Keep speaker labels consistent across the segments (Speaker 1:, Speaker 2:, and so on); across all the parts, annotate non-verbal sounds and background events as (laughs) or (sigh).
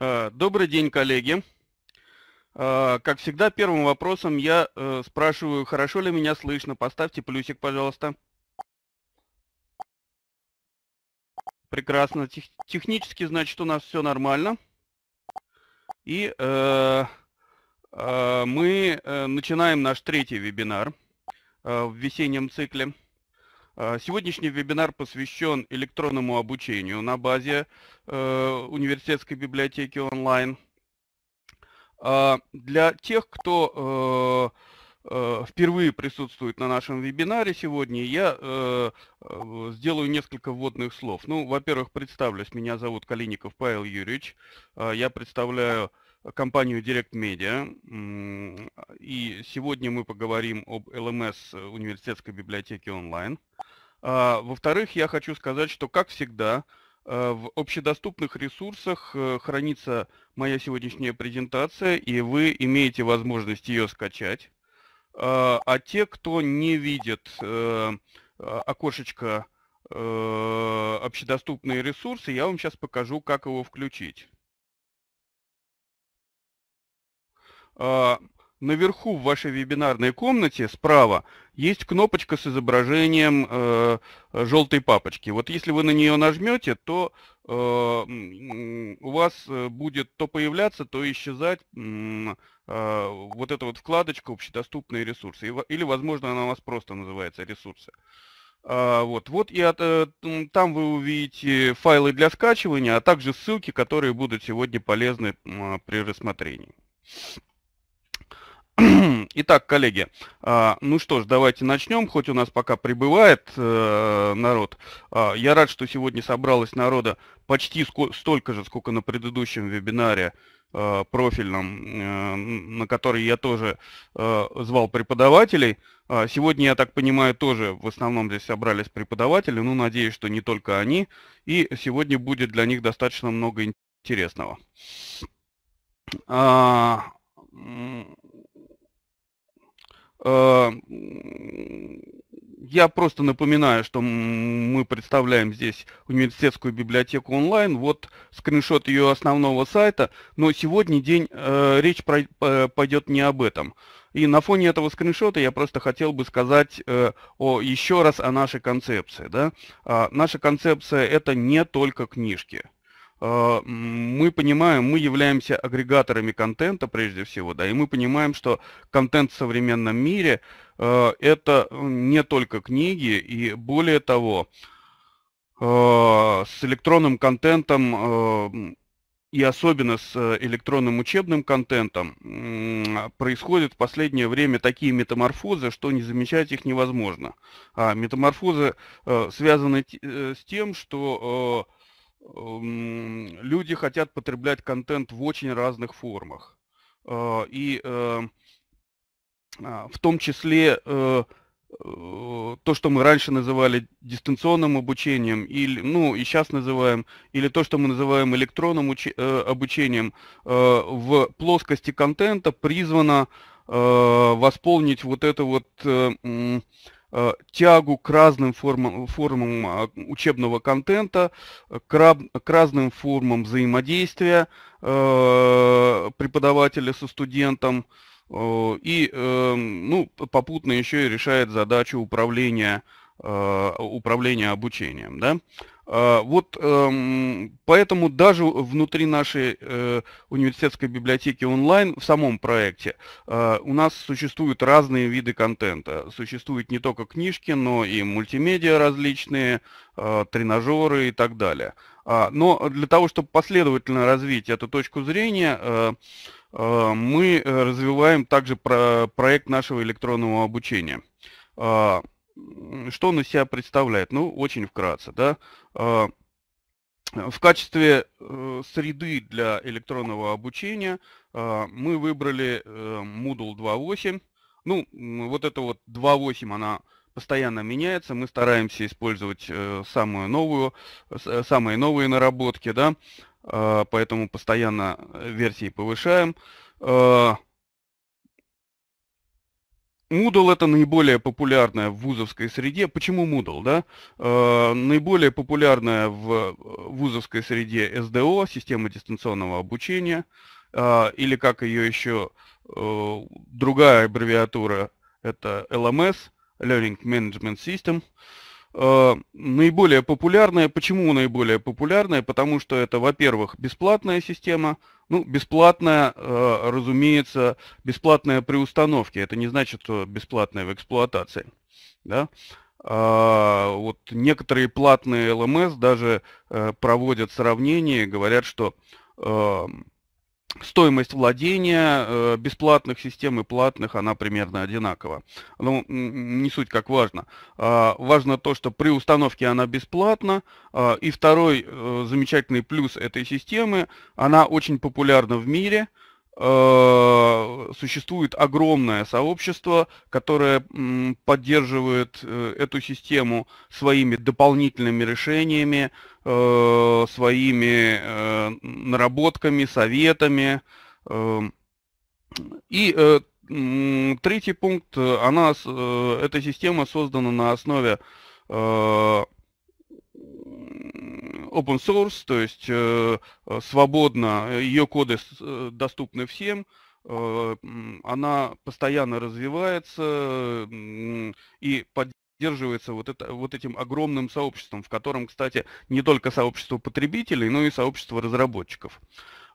Speaker 1: Э, добрый день, коллеги. Э, как всегда, первым вопросом я э, спрашиваю, хорошо ли меня слышно. Поставьте плюсик, пожалуйста. Прекрасно. Тех, технически, значит, у нас все нормально. И э, э, мы начинаем наш третий вебинар э, в весеннем цикле. А, сегодняшний вебинар посвящен электронному обучению на базе э, университетской библиотеки онлайн. А, для тех, кто э, э, впервые присутствует на нашем вебинаре сегодня, я сделаю несколько вводных слов. Ну, во-первых, представлюсь. Меня зовут Калиников Павел Юрьевич. А, я представляю компанию Direct Media. И сегодня мы поговорим об ЛМС университетской библиотеки онлайн. А, во-вторых, я хочу сказать, что, как всегда, э, в общедоступных ресурсах э, хранится моя сегодняшняя презентация, и вы имеете возможность ее скачать. А, а те, кто не видит э, окошечко общедоступные ресурсы, я вам сейчас покажу, как его включить. Наверху в вашей вебинарной комнате справа есть кнопочка с изображением э, желтой папочки. Вот если вы на нее нажмете, то э, у вас э, будет то появляться, то исчезать вот эта вот вкладочка «Общедоступные ресурсы». Или, возможно, она у вас просто называется «Ресурсы». А, вот, вот и от, там вы увидите файлы для скачивания, а также ссылки, которые будут сегодня полезны при рассмотрении. (clears throat) Итак, коллеги, а, ну что ж, давайте начнем, хоть у нас пока прибывает э, народ. А, я рад, что сегодня собралось народа почти столько же, сколько на предыдущем вебинаре э, профильном, э, на который я тоже звал преподавателей. А, сегодня, я так понимаю, тоже в основном здесь собрались преподаватели, ну, надеюсь, что не только они, и сегодня будет для них достаточно много интересного. Э, я просто напоминаю, что мы представляем здесь университетскую библиотеку онлайн. Вот скриншот ее основного сайта. Но сегодня день э, речь про, пойдет не об этом. И на фоне этого скриншота я просто хотел бы сказать э, о, еще раз о нашей концепции. Да? А, наша концепция это не только книжки. А, мы понимаем, мы являемся агрегаторами контента прежде всего, да, и мы понимаем, что контент в современном мире а, это не только книги, и более того, а, с электронным контентом и особенно с электронным учебным контентом происходят в последнее время такие метаморфозы, что не замечать их невозможно. А метаморфозы связаны э, с тем, что люди хотят потреблять контент в очень разных формах. А, и э, а, в том числе э, э, то, что мы раньше называли дистанционным обучением, или, ну и сейчас называем, или то, что мы называем электронным обучением, в плоскости контента призвано восполнить вот это вот Э, тягу к разным формам, формам а, учебного контента, к, к разным формам взаимодействия э, преподавателя со студентом э, и ну, попутно еще и решает задачу управления, управления обучением. Да? А, вот эм, поэтому даже внутри нашей э, университетской библиотеки онлайн в самом проекте э, у нас существуют разные виды контента. Существуют не только книжки, но и мультимедиа различные, э, тренажеры и так далее. А, но для того, чтобы последовательно развить эту точку зрения, мы развиваем также проект нашего электронного обучения. Что он из себя представляет? Ну, очень вкратце, да. А, в качестве э, среды для электронного обучения а, мы выбрали э, Moodle 2.8. Ну, вот это вот 2.8, она постоянно меняется. Мы стараемся использовать э, самую новую, самые новые наработки, да, а, поэтому постоянно версии повышаем. Moodle это наиболее популярная в вузовской среде. Почему Moodle? Да? Э, наиболее популярная в э, вузовской среде SDO, система дистанционного обучения, э, или как ее еще другая аббревиатура, это LMS, Learning Management System. Наиболее популярная. Почему наиболее популярная? Потому что это, во-первых, бесплатная система, ну, бесплатная, э, разумеется, бесплатная при установке. Это не значит, что бесплатная в эксплуатации. Да? А, вот некоторые платные LMS даже э, проводят сравнение, говорят, что эм, стоимость владения э, бесплатных систем и платных, она примерно одинакова. Ну, не суть как важно. А, важно то, что при установке она бесплатна. А, и второй э, замечательный плюс этой системы, она очень популярна в мире. Э, существует огромное сообщество, которое поддерживает эту систему своими дополнительными решениями, Э, своими э, наработками, советами. Эм, и э, третий пункт, она, эта система создана на основе open source, то есть свободно, ее коды доступны всем, она постоянно развивается и поддерживается вот, это, вот этим огромным сообществом, в котором, кстати, не только сообщество потребителей, но и сообщество разработчиков.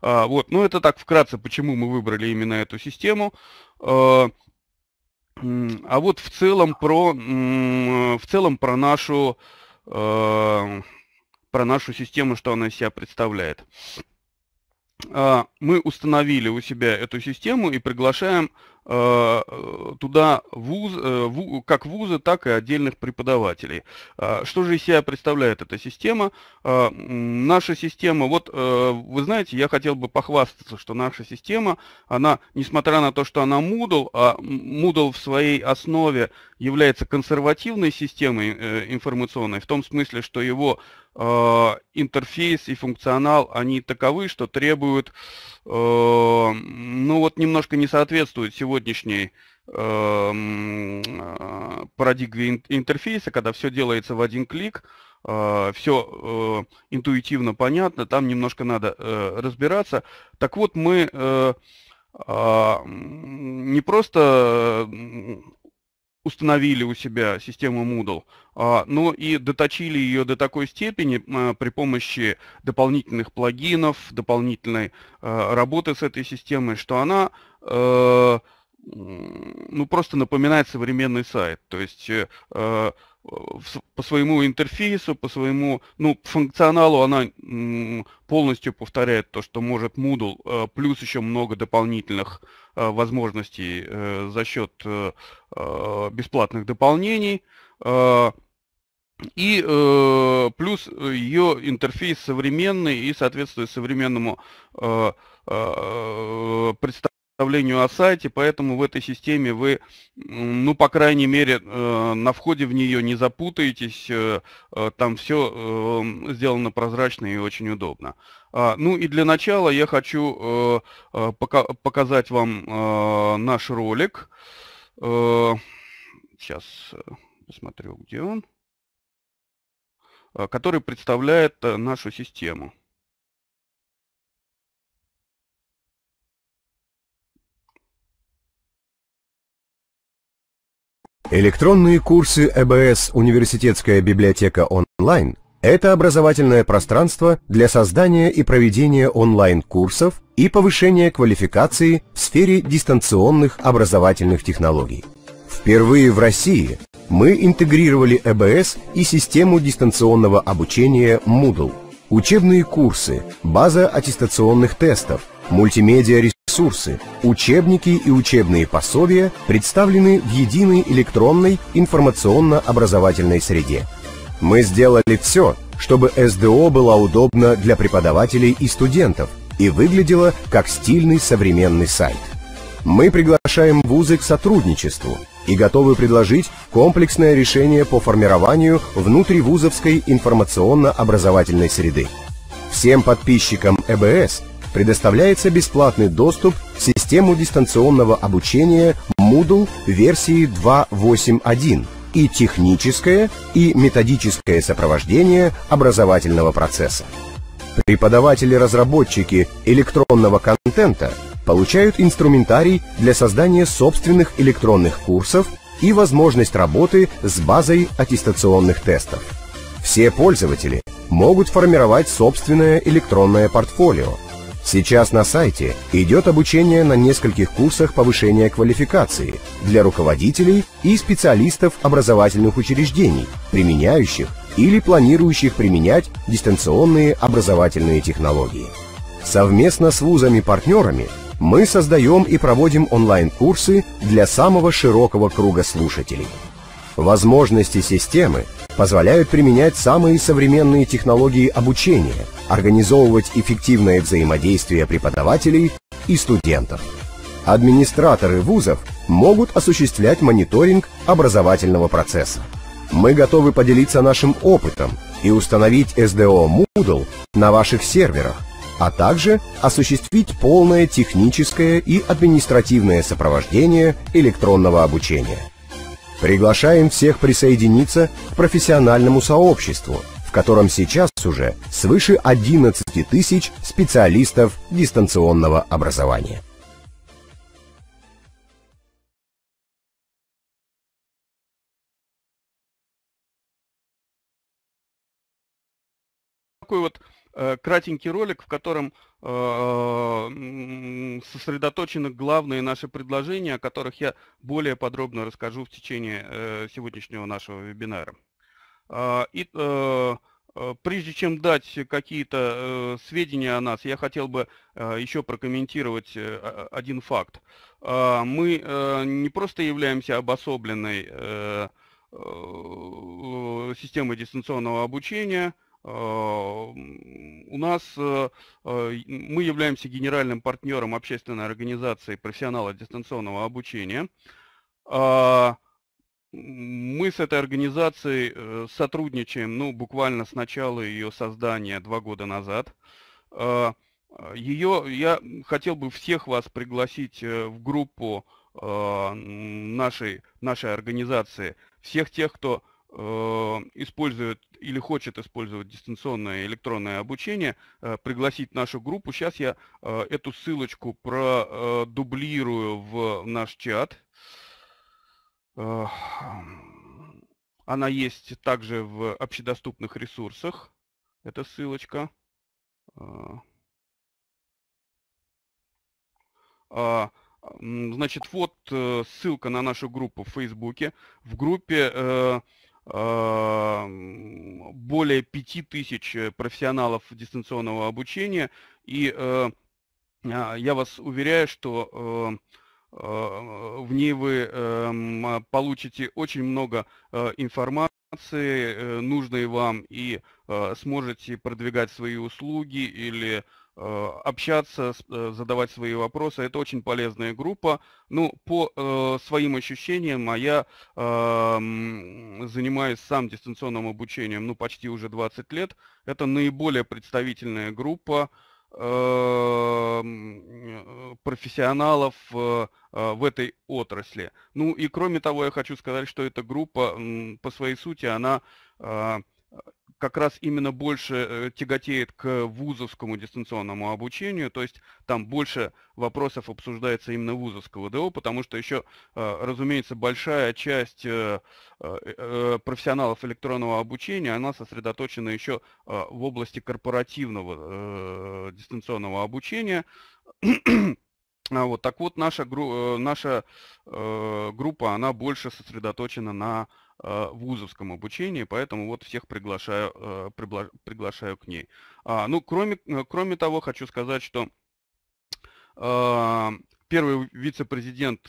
Speaker 1: А, вот, ну это так вкратце, почему мы выбрали именно эту систему. А, вот в целом про, в целом про нашу, про нашу систему, что она из себя представляет. А, мы установили у себя эту систему и приглашаем туда вуз, э, как вузы, так и отдельных преподавателей. А, что же из себя представляет эта система? А, наша система, вот э, вы знаете, я хотел бы похвастаться, что наша система, она, несмотря на то, что она Moodle, а Moodle в своей основе является консервативной системой информационной, в том смысле, что его интерфейс и функционал, они таковы, что требуют Э, ну вот немножко не соответствует сегодняшней эм, э, парадигме интерфейса, когда все делается в один клик, э, все интуитивно понятно, там немножко надо разбираться. Так вот, мы а, не просто установили у себя систему Moodle, а, но и доточили ее до такой степени при помощи дополнительных плагинов, дополнительной работы с этой системой, что она э, ну, просто напоминает современный сайт. То есть э, по своему интерфейсу, по своему ну, функционалу она полностью повторяет то, что может Moodle, э, плюс еще много дополнительных э, возможностей э, за счет бесплатных дополнений. И э, плюс ее интерфейс современный и соответствует современному э, э, представлению представлению о сайте, поэтому в этой системе вы, ну, по крайней мере, э, на входе в нее не запутаетесь, э, э, там все сделано прозрачно и очень удобно. А, ну и для начала я хочу показать вам наш ролик. Сейчас посмотрю, где он. Который представляет нашу систему.
Speaker 2: Электронные курсы ЭБС «Университетская библиотека онлайн» — это образовательное пространство для создания и проведения онлайн-курсов и повышения квалификации в сфере дистанционных образовательных технологий. Впервые в России мы интегрировали ЭБС и систему дистанционного обучения Moodle. Учебные курсы, база аттестационных тестов, мультимедиа ресурсы, учебники и учебные пособия представлены в единой электронной информационно-образовательной среде. Мы сделали все, чтобы СДО была удобна для преподавателей и студентов и выглядела как стильный современный сайт. Мы приглашаем вузы к сотрудничеству и готовы предложить комплексное решение по формированию внутривузовской информационно-образовательной среды. Всем подписчикам ЭБС – предоставляется бесплатный доступ в систему дистанционного обучения Moodle версии 2.8.1 и техническое и методическое сопровождение образовательного процесса. Преподаватели-разработчики электронного контента получают инструментарий для создания собственных электронных курсов и возможность работы с базой аттестационных тестов. Все пользователи могут формировать собственное электронное портфолио. Сейчас на сайте идет обучение на нескольких курсах повышения квалификации для руководителей и специалистов образовательных учреждений, применяющих или планирующих применять дистанционные образовательные технологии. Совместно с вузами-партнерами мы создаем и проводим онлайн-курсы для самого широкого круга слушателей. Возможности системы позволяют применять самые современные технологии обучения, организовывать эффективное взаимодействие преподавателей и студентов. Администраторы вузов могут осуществлять мониторинг образовательного процесса. Мы готовы поделиться нашим опытом и установить SDO Moodle на ваших серверах, а также осуществить полное техническое и административное сопровождение электронного обучения. Приглашаем всех присоединиться к профессиональному сообществу, в котором сейчас уже свыше 11 тысяч специалистов дистанционного образования.
Speaker 1: Такой вот кратенький ролик, в котором э, сосредоточены главные наши предложения, о которых я более подробно расскажу в течение э, сегодняшнего нашего вебинара. А, и прежде чем дать какие-то сведения о нас, я хотел бы еще прокомментировать один факт. А, мы не просто являемся обособленной системой дистанционного обучения, у нас э, э, мы являемся генеральным партнером общественной организации профессионала дистанционного обучения. А, мы с этой организацией э, сотрудничаем, ну, буквально с начала ее создания два года назад. А, ее, я хотел бы всех вас пригласить в группу нашей, нашей организации, всех тех, кто Э, использует или хочет использовать дистанционное электронное обучение, э, пригласить нашу группу. Сейчас я э, эту ссылочку продублирую в наш чат. Она есть также в общедоступных ресурсах. Эта ссылочка. Значит, вот ссылка на нашу группу в Фейсбуке. В группе более 5000 э, профессионалов дистанционного обучения. И э, а, я вас уверяю, что э, в ней вы получите очень много информации, нужной вам, и сможете продвигать свои услуги или Э, общаться, э, задавать свои вопросы. Это очень полезная группа. Ну, по э, своим ощущениям, а я э, занимаюсь сам дистанционным обучением, ну, почти уже 20 лет. Это наиболее представительная группа э, профессионалов э, в этой отрасли. Ну и кроме того, я хочу сказать, что эта группа по своей сути, она как раз именно больше э, тяготеет к вузовскому дистанционному обучению, то есть там больше вопросов обсуждается именно вузовского ДО, потому что еще, э, разумеется, большая часть э, профессионалов электронного обучения, она сосредоточена еще в области корпоративного дистанционного обучения. А вот, так вот, наша, наша группа, она больше сосредоточена на вузовском обучении, поэтому вот всех приглашаю, э, приглашаю к ней. А, ну, кроме, э, кроме того, хочу сказать, что первый вице-президент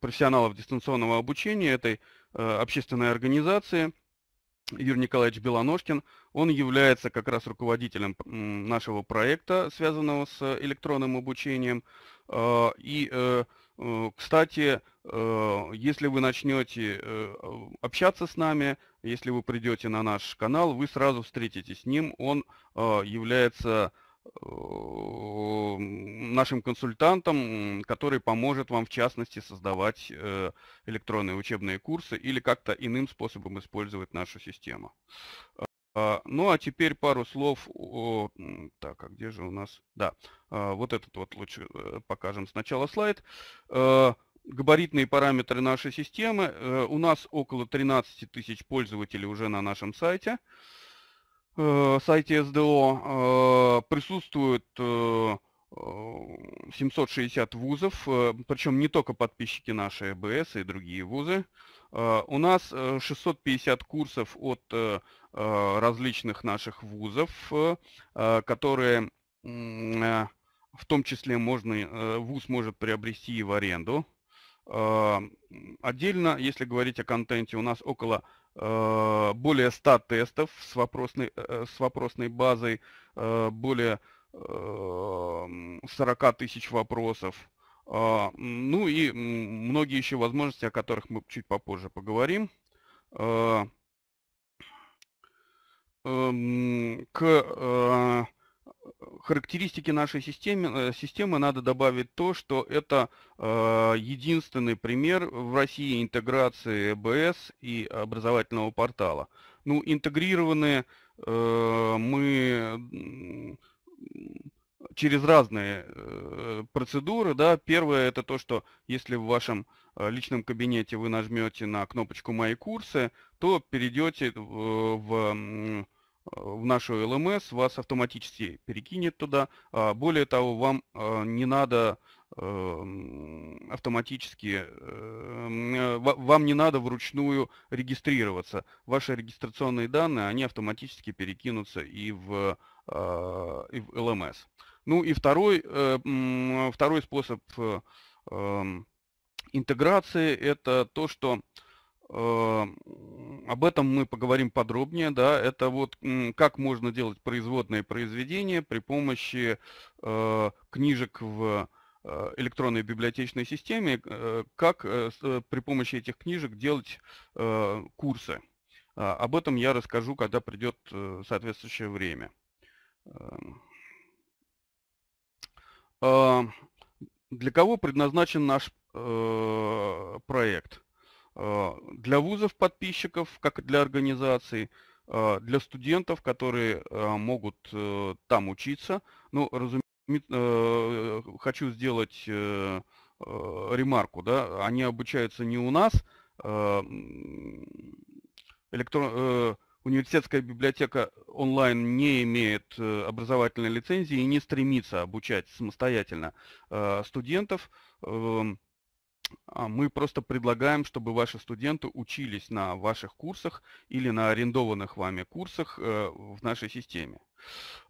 Speaker 1: профессионалов дистанционного обучения этой общественной организации, Юрий Николаевич Белоножкин, он является как раз руководителем нашего проекта, связанного с электронным обучением. И Э, кстати, э, если вы начнете э, общаться с нами, если вы придете на наш канал, вы сразу встретитесь с ним. Он является нашим консультантом, который поможет вам в частности создавать электронные учебные курсы или как-то иным способом использовать нашу систему. А, ну а теперь пару слов о... Так, а где же у нас... Да, а, вот этот вот лучше э, покажем сначала слайд. А, габаритные параметры нашей системы. Э, у нас около 13 тысяч пользователей уже на нашем сайте. Э, сайте SDO присутствует 760 вузов, причем не только подписчики нашей АБС и другие вузы. У нас 650 курсов от Э, различных наших вузов, э, которые э, в том числе можно, вуз может приобрести и в аренду. Отдельно, если говорить о контенте, у нас около более 100 тестов с вопросной, с вопросной базой, более 40 тысяч вопросов. Ну и многие еще возможности, о которых мы чуть попозже поговорим. Эм, к э, характеристике нашей системы, э, системы надо добавить то, что это э, единственный пример в России интеграции ЭБС и образовательного портала. Ну, интегрированы мы через разные процедуры. Да. Первое это то, что если в вашем личном кабинете вы нажмете на кнопочку «Мои курсы», то перейдете в в нашу LMS, вас автоматически перекинет туда. А, более того, вам а, не надо эм, автоматически, э, вам не надо вручную регистрироваться. Ваши регистрационные данные, они автоматически перекинутся и в, и в LMS. Ну и второй, э, второй способ э, эм, интеграции – это то, что об этом мы поговорим подробнее, да, это вот как можно делать производные произведения при помощи э, книжек в э, электронной библиотечной системе, э, как при помощи этих книжек делать курсы. А, об этом я расскажу, когда придет соответствующее время. Для кого предназначен наш проект? А, для вузов подписчиков, как для организаций, а, для студентов, которые а, могут э, там учиться. Ну, разумеется, э, хочу сделать э, ремарку, да, они обучаются не у нас, электрон, университетская библиотека онлайн не имеет образовательной лицензии и не стремится обучать самостоятельно студентов. Эм, а мы просто предлагаем, чтобы ваши студенты учились на ваших курсах или на арендованных вами курсах э, в нашей системе.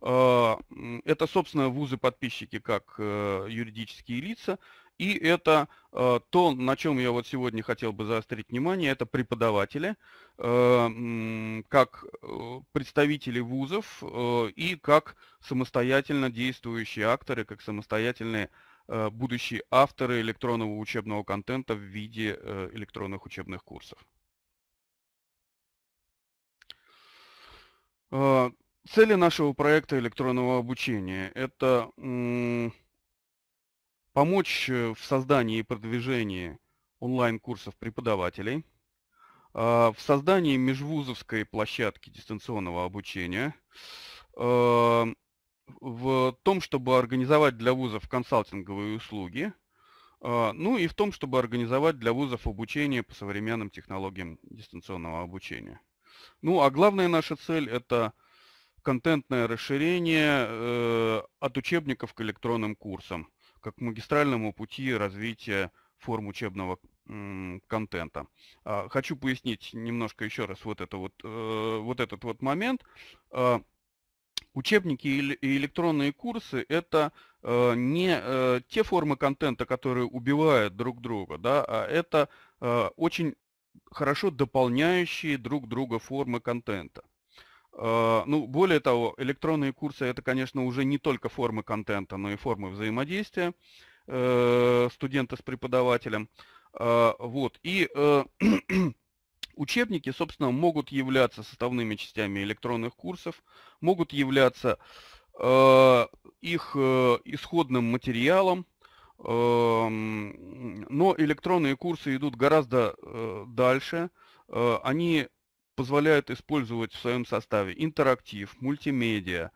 Speaker 1: Это, собственно, вузы-подписчики как э, юридические лица. И это э, то, на чем я вот сегодня хотел бы заострить внимание, это преподаватели, как представители вузов и как самостоятельно действующие акторы, как самостоятельные Э, будущие авторы электронного учебного контента в виде э, электронных учебных курсов. Э, цели нашего проекта электронного обучения – это помочь в создании и продвижении онлайн-курсов преподавателей, в создании межвузовской площадки дистанционного обучения, в том, чтобы организовать для вузов консалтинговые услуги, а, ну и в том, чтобы организовать для вузов обучение по современным технологиям дистанционного обучения. Ну а главная наша цель – это контентное расширение э, от учебников к электронным курсам, как магистральному пути развития форм учебного контента. А, хочу пояснить немножко еще раз вот, это вот, э, вот этот вот момент. А, Учебники и электронные курсы – это э, не э, те формы контента, которые убивают друг друга, да, а это очень хорошо дополняющие друг друга формы контента. Ну, более того, электронные курсы – это, конечно, уже не только формы контента, но и формы взаимодействия студента с преподавателем. Вот. И (clears throat) Учебники, собственно, могут являться составными частями электронных курсов, могут являться их исходным материалом, но электронные курсы идут гораздо дальше. Они позволяют использовать в своем составе интерактив, мультимедиа,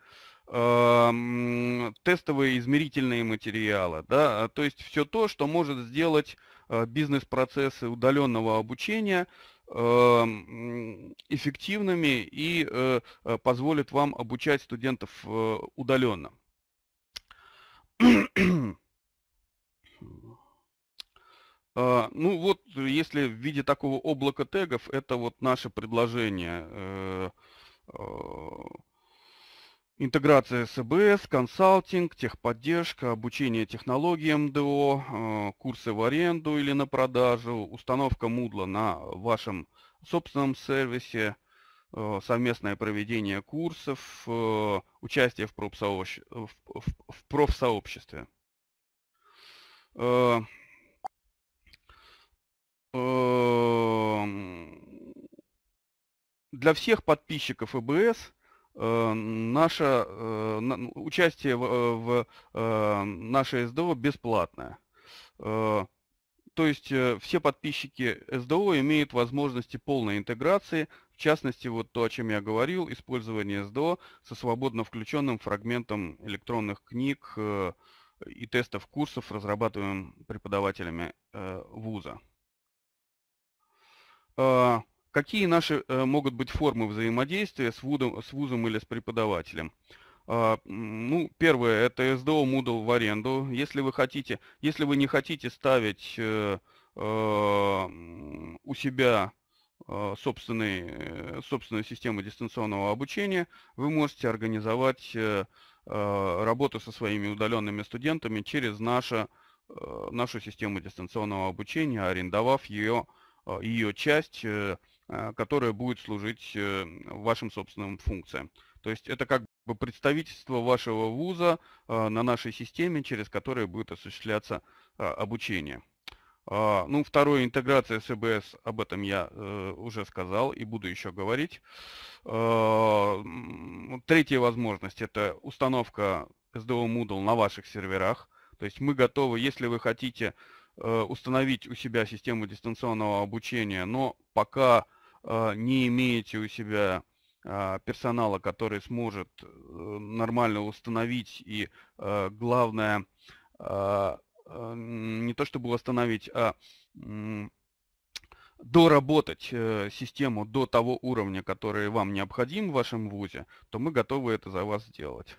Speaker 1: тестовые измерительные материалы, да, то есть все то, что может сделать э, бизнес-процессы удаленного обучения эффективными и э, э, позволит вам обучать студентов удаленно. А, ну вот, если в виде такого облака тегов, это вот наше предложение. Интеграция с ЭБС, консалтинг, техподдержка, обучение технологиям МДО, э, курсы в аренду или на продажу, установка Moodle на вашем собственном сервисе, э, совместное проведение курсов, э, участие в профсообществе. Для всех подписчиков ЭБС Э, наше э, участие в, э, нашей СДО бесплатное. То есть все подписчики СДО имеют возможности полной интеграции, в частности, вот то, о чем я говорил, использование СДО со свободно включенным фрагментом электронных книг и тестов курсов, разрабатываемым преподавателями вуза. Какие наши э, могут быть формы взаимодействия с вузом, с вузом или с преподавателем? А, ну, первое, это SDO Moodle в аренду. Если вы хотите, если вы не хотите ставить э, э, у себя собственный, собственную систему дистанционного обучения, вы можете организовать работу со своими удаленными студентами через наше, нашу систему дистанционного обучения, арендовав ее, ее часть Э, которая будет служить э, вашим собственным функциям. То есть это как бы представительство вашего вуза э, на нашей системе, через которое будет осуществляться обучение. А, ну, второе, интеграция с ЭБС, об этом я уже сказал и буду еще говорить. А, третья возможность – это установка SDO Moodle на ваших серверах. То есть мы готовы, если вы хотите установить у себя систему дистанционного обучения, но пока а, не имеете у себя а, персонала, который сможет э, нормально установить и а, главное не то чтобы восстановить, а доработать э, систему до того уровня, который вам необходим в вашем ВУЗе, то мы готовы это за вас сделать.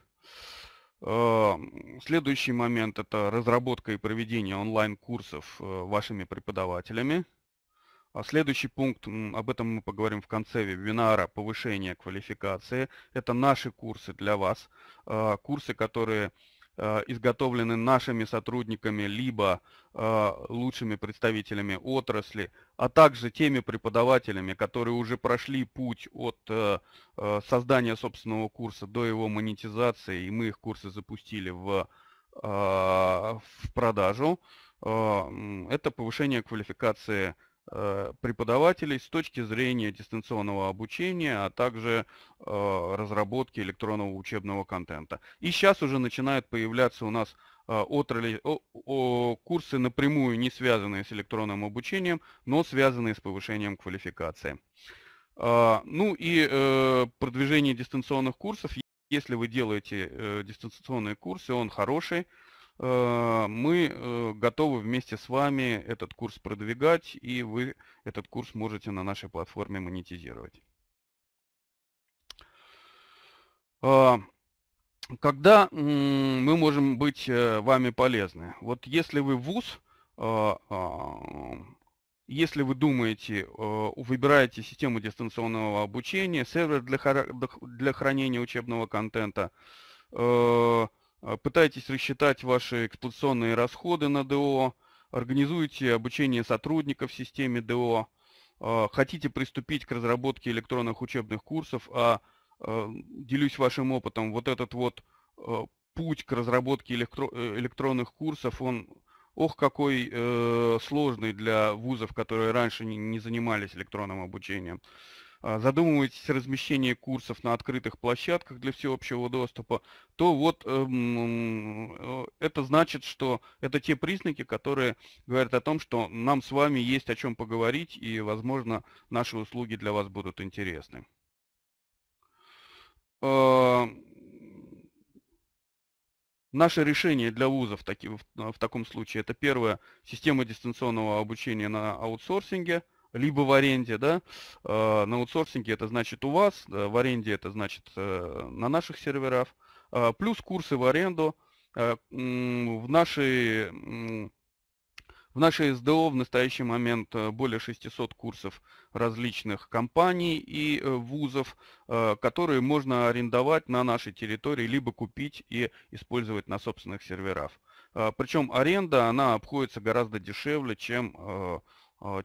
Speaker 1: Следующий момент – это разработка и проведение онлайн-курсов э, вашими преподавателями. А следующий пункт, об этом мы поговорим в конце вебинара, повышение квалификации. Это наши курсы для вас, а, курсы, которые изготовлены нашими сотрудниками, либо лучшими представителями отрасли, а также теми преподавателями, которые уже прошли путь от создания собственного курса до его монетизации, и мы их курсы запустили в, в продажу. Это повышение квалификации Э, преподавателей с точки зрения дистанционного обучения, а также э, разработки электронного учебного контента. И сейчас уже начинают появляться у нас э, отрасли, курсы напрямую не связанные с электронным обучением, но связанные с повышением квалификации. А, ну и продвижение дистанционных курсов. Если вы делаете дистанционные курсы, он хороший, Э, мы э, готовы вместе с вами этот курс продвигать, и вы этот курс можете на нашей платформе монетизировать. А, когда мы можем быть э, вами полезны? Вот если вы ВУЗ, если вы думаете, выбираете систему дистанционного обучения, сервер для хранения учебного контента, пытаетесь рассчитать ваши эксплуатационные расходы на ДО, организуете обучение сотрудников в системе ДО, а, хотите приступить к разработке электронных учебных курсов, а, а делюсь вашим опытом, вот этот вот путь к разработке э, электронных курсов, он ох какой э, сложный для вузов, которые раньше не занимались электронным обучением. А, задумываетесь о размещении курсов на открытых площадках для всеобщего доступа, то вот эм, э, это значит, что это те признаки, которые говорят о том, что нам с вами есть о чем поговорить и, возможно, наши услуги для вас будут интересны. А, Наше решение для вузов в таком случае это первое, система дистанционного обучения на аутсорсинге, либо в аренде, да, э, на аутсорсинге это значит у вас, да, в аренде это значит э, на наших серверах, э, плюс курсы в аренду, э, в нашей в нашей СДО в настоящий момент э, более 600 курсов различных компаний и э, вузов, э, которые можно арендовать на нашей территории, либо купить и использовать на собственных серверах. Причем аренда, она обходится гораздо дешевле, чем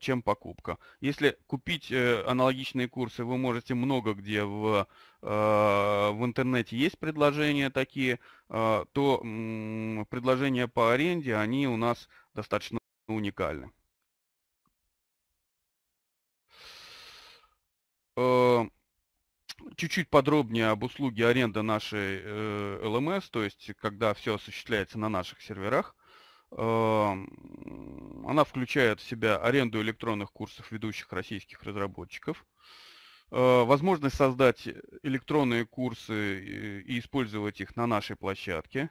Speaker 1: чем покупка. Если купить аналогичные курсы, вы можете много где в, в интернете есть предложения такие, то предложения по аренде, они у нас достаточно уникальны. Э, чуть-чуть подробнее об услуге аренды нашей LMS, э, то есть когда все осуществляется на наших серверах. Э, она включает в себя аренду электронных курсов ведущих российских разработчиков, возможность создать электронные курсы и использовать их на нашей площадке,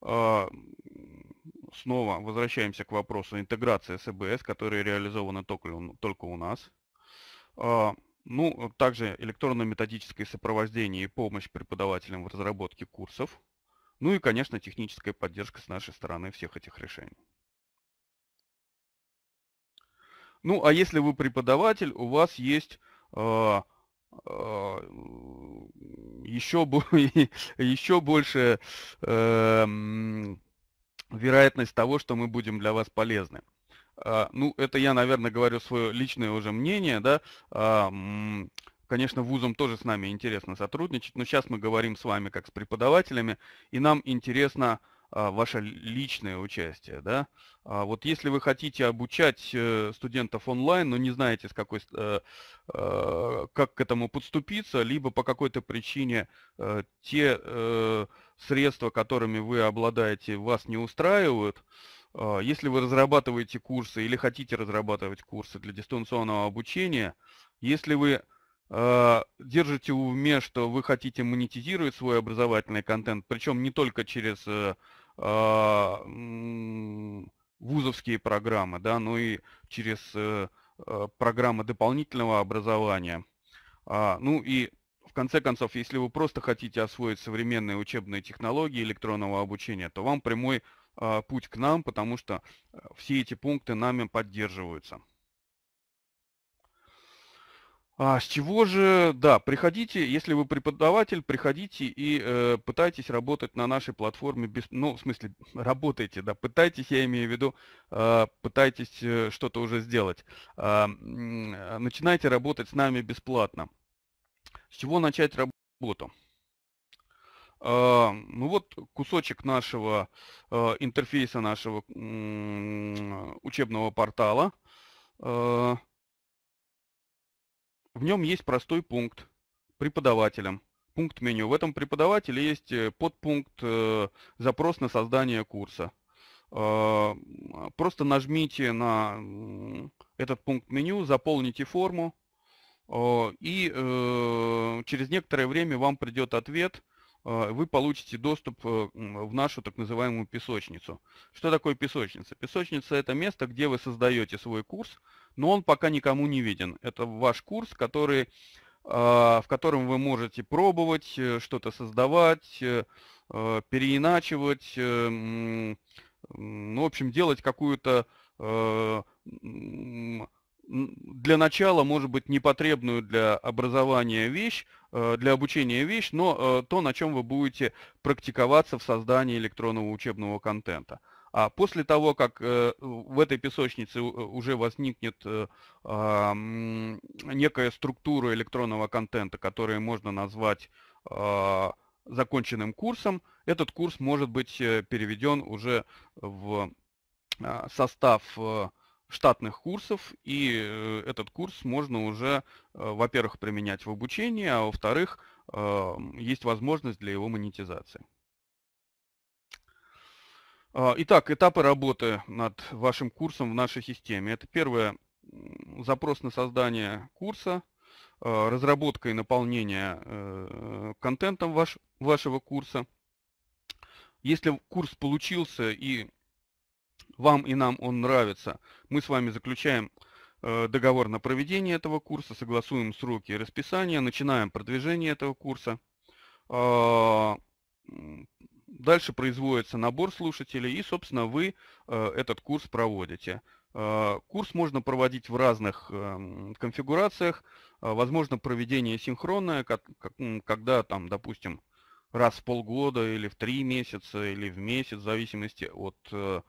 Speaker 1: снова возвращаемся к вопросу интеграции с ЭБС, которая реализована только, только у нас. А, ну, также электронно-методическое сопровождение и помощь преподавателям в разработке курсов. Ну и, конечно, техническая поддержка с нашей стороны всех этих решений. Ну, а если вы преподаватель, у вас есть э, э, еще, еще больше э, вероятность того, что мы будем для вас полезны. А, ну, это я, наверное, говорю свое личное уже мнение, да. А, конечно, вузам тоже с нами интересно сотрудничать, но сейчас мы говорим с вами как с преподавателями, и нам интересно а, ваше личное участие, да. Вот если вы хотите обучать э, студентов онлайн, но не знаете, с какой, э, э, как к этому подступиться, либо по какой-то причине те средства, которыми вы обладаете, вас не устраивают, а, если вы разрабатываете курсы или хотите разрабатывать курсы для дистанционного обучения, если вы а, держите в уме, что вы хотите монетизировать свой образовательный контент, причем не только через э, а, вузовские программы, да, но и через э, э, программы дополнительного образования. Ну и в конце концов, если вы просто хотите освоить современные учебные технологии электронного обучения, то вам прямой э, путь к нам, потому что э, все эти пункты нами поддерживаются. А с чего же, да, приходите, если вы преподаватель, приходите и э, пытайтесь работать на нашей платформе, без, ну, в смысле, работайте, да, пытайтесь, я имею в виду, э, пытайтесь э, что-то уже сделать. Э, начинайте работать с нами бесплатно. С чего начать работу? А, ну вот кусочек нашего а, интерфейса нашего учебного портала. А, в нем есть простой пункт преподавателям. Пункт меню. В этом преподавателе есть э, подпункт э, запрос на создание курса. Просто нажмите на этот пункт меню, заполните форму, и э, через некоторое время вам придет ответ, э, вы получите доступ э, в нашу так называемую песочницу. Что такое песочница? Песочница это место, где вы создаете свой курс, но он пока никому не виден. Это ваш курс, который, в котором вы можете пробовать, что-то создавать, переиначивать, ну, в общем, делать какую-то для начала, может быть, непотребную для образования вещь, э, для обучения вещь, но э, то, на чем вы будете практиковаться в создании электронного учебного контента. А после того, как э, в этой песочнице уже возникнет некая структура электронного контента, которую можно назвать законченным курсом, этот курс может быть переведен уже в состав штатных курсов, и этот курс можно уже, во-первых, применять в обучении, а во-вторых, есть возможность для его монетизации. Итак, этапы работы над вашим курсом в нашей системе. Это первое, запрос на создание курса, разработка и наполнение контентом ваш, вашего курса. Если курс получился и вам и нам он нравится, мы с вами заключаем э, договор на проведение этого курса, согласуем сроки и расписание, начинаем продвижение этого курса. А, дальше производится набор слушателей и, собственно, вы э, этот курс проводите. А, курс можно проводить в разных эм, конфигурациях. А, возможно проведение синхронное, когда там, допустим, раз в полгода или в три месяца или в месяц, в зависимости от э,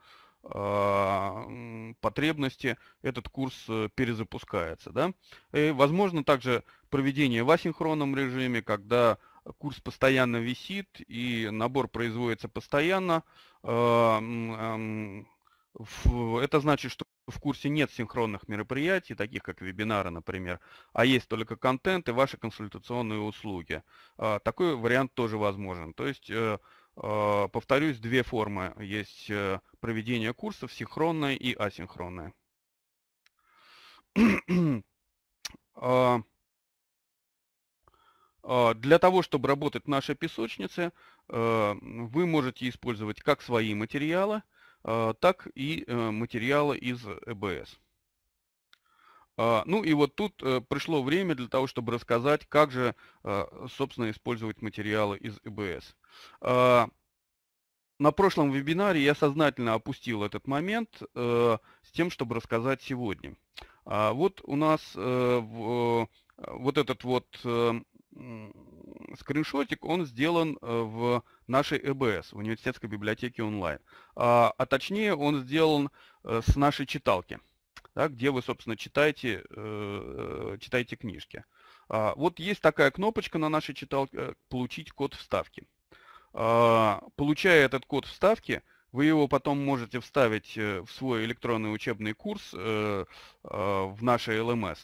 Speaker 1: потребности этот курс э, перезапускается. Да? И возможно также проведение в асинхронном режиме, когда курс постоянно висит и набор производится постоянно. А, это значит, что в курсе нет синхронных мероприятий, таких как вебинары, например, а есть только контент и ваши консультационные услуги. А, такой вариант тоже возможен. То есть э, а, повторюсь, две формы. Есть э, проведение курсов, синхронное и асинхронное. А, а, для того, чтобы работать в нашей песочнице, э, вы можете использовать как свои материалы, так и э, материалы из EBS. Ну и вот тут пришло время для того, чтобы рассказать, как же, собственно, использовать материалы из EBS. А, на прошлом вебинаре я сознательно опустил этот момент э, с тем, чтобы рассказать сегодня. А, вот у нас э, вот этот вот э, скриншотик, он сделан в нашей ЭБС, в университетской библиотеке онлайн. А, а точнее, он сделан с нашей читалки, да, где вы, собственно, читаете, читаете книжки. Вот есть такая кнопочка на нашей читалке «Получить код вставки». А, получая этот код вставки, вы его потом можете вставить э, в свой электронный учебный курс э, а, в нашей LMS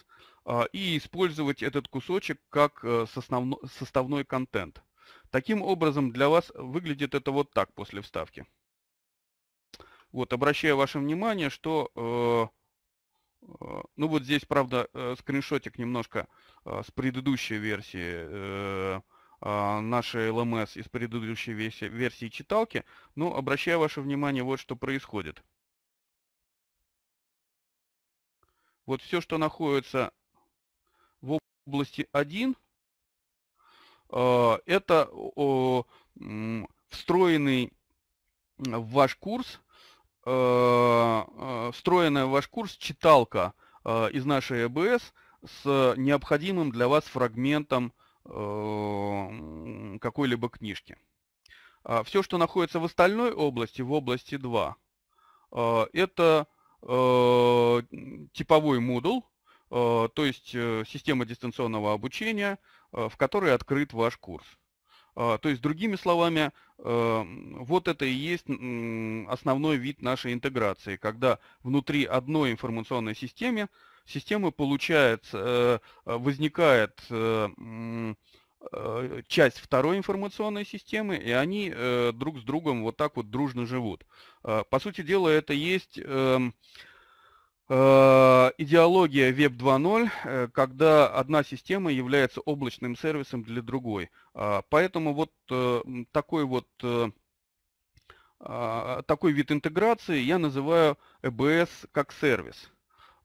Speaker 1: а, и использовать этот кусочек как э, составной контент. Таким образом, для вас выглядит это вот так после вставки. Вот, обращаю ваше внимание, что, ну вот здесь, правда, скриншотик немножко с предыдущей версии нашей LMS из предыдущей версии, версии читалки, но обращаю ваше внимание, вот что происходит. Вот все, что находится в области 1, а, это встроенный в ваш курс, а, встроенная в ваш курс читалка из нашей ABS с необходимым для вас фрагментом какой-либо книжки. А Все, что находится в остальной области, в области 2, э, это э, типовой модул, то есть система дистанционного обучения, в которой открыт ваш курс. То есть, другими словами, вот это и есть основной вид нашей интеграции, когда внутри одной информационной системы системы получает, э, возникает э, э, часть второй информационной системы, и они друг с другом вот так вот дружно живут. По сути дела, это есть эм, идеология Web 2.0, когда одна система является облачным сервисом для другой. Поэтому вот такой вот такой вид интеграции я называю EBS как сервис.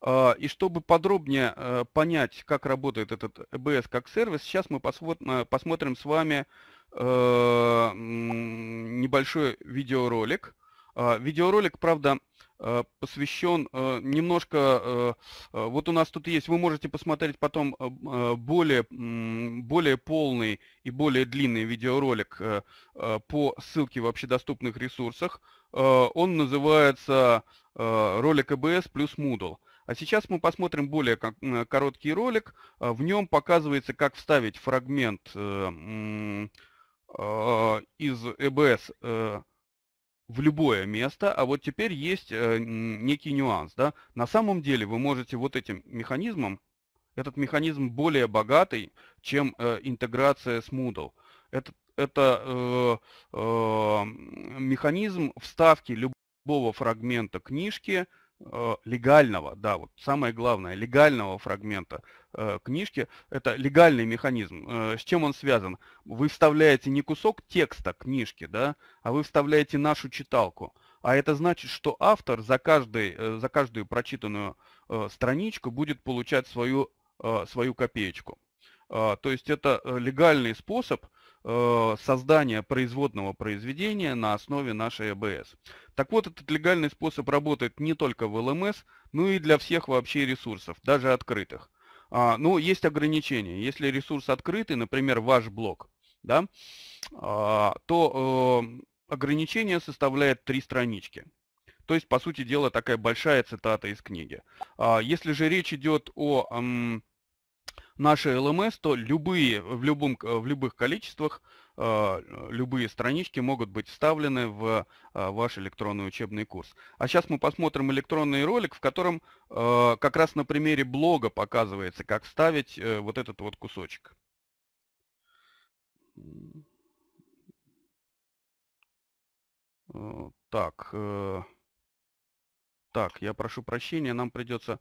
Speaker 1: А, и чтобы подробнее э, понять, как работает этот EBS как сервис, сейчас мы э, посмотрим с вами э, небольшой видеоролик. А, видеоролик, правда, посвящен немножко, вот у нас тут есть, вы можете посмотреть потом более, более полный и более длинный видеоролик по ссылке в общедоступных ресурсах. Он называется ролик EBS плюс Moodle. А сейчас мы посмотрим более короткий ролик. А, в нем показывается, как вставить фрагмент э, а, из EBS э, в любое место, а вот теперь есть э, некий нюанс. Да? На самом деле вы можете вот этим механизмом, этот механизм более богатый, чем э, интеграция с Moodle. Это, это э, э, механизм вставки любого фрагмента книжки Э, легального, да, вот самое главное, легального фрагмента э, книжки, это легальный механизм. Э, с чем он связан? Вы вставляете не кусок текста книжки, да, а вы вставляете нашу читалку. А это значит, что автор за, каждый, э, за каждую прочитанную э, страничку будет получать свою, э, свою копеечку. Э, то есть это э, легальный способ Э, создания производного произведения на основе нашей АБС. Так вот, этот легальный способ работает не только в ЛМС, но и для всех вообще ресурсов, даже открытых. А, но есть ограничения. Если ресурс открытый, например, ваш блог, да, а, то э, ограничение составляет три странички. То есть, по сути дела, такая большая цитата из книги. А, если же речь идет о наши LMS, то любые, в, любом, в любых количествах а, любые странички могут быть вставлены в а, ваш электронный учебный курс. А сейчас мы посмотрим электронный ролик, в котором а, как раз на примере блога показывается, как вставить э, вот этот вот кусочек. Э, так, э, так, я прошу прощения, нам придется